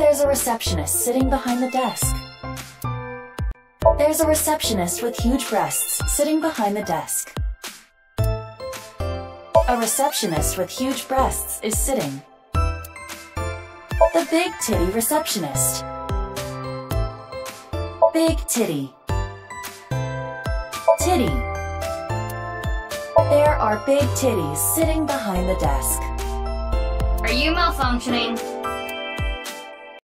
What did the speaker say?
There's a receptionist sitting behind the desk. There's a receptionist with huge breasts sitting behind the desk. A receptionist with huge breasts is sitting. The big titty receptionist. Big titty. Titty. There are big titties sitting behind the desk. Are you malfunctioning?